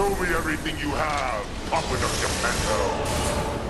Show me everything you have, Upper Geppetto.